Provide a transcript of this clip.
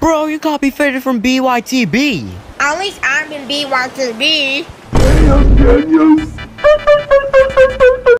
Bro, you copy faded from BYTB. At least I'm in BYTB. Damn,